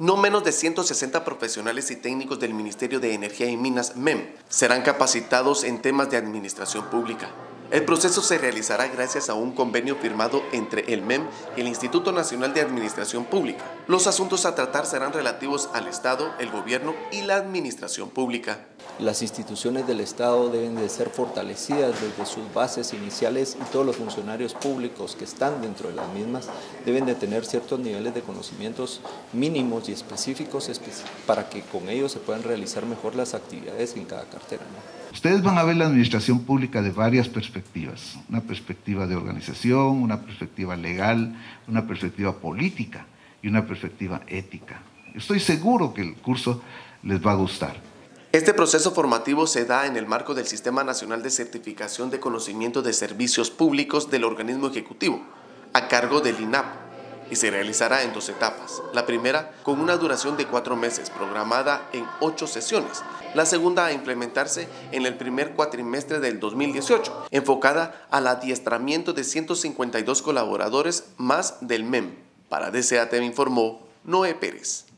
No menos de 160 profesionales y técnicos del Ministerio de Energía y Minas, MEM, serán capacitados en temas de administración pública. El proceso se realizará gracias a un convenio firmado entre el MEM y el Instituto Nacional de Administración Pública. Los asuntos a tratar serán relativos al Estado, el gobierno y la administración pública. Las instituciones del Estado deben de ser fortalecidas desde sus bases iniciales y todos los funcionarios públicos que están dentro de las mismas deben de tener ciertos niveles de conocimientos mínimos y específicos para que con ellos se puedan realizar mejor las actividades en cada cartera. Ustedes van a ver la administración pública de varias perspectivas, una perspectiva de organización, una perspectiva legal, una perspectiva política y una perspectiva ética. Estoy seguro que el curso les va a gustar. Este proceso formativo se da en el marco del Sistema Nacional de Certificación de Conocimiento de Servicios Públicos del organismo ejecutivo, a cargo del INAP, y se realizará en dos etapas. La primera con una duración de cuatro meses, programada en ocho sesiones. La segunda a implementarse en el primer cuatrimestre del 2018, enfocada al adiestramiento de 152 colaboradores más del MEM. Para DCAT informó Noé Pérez.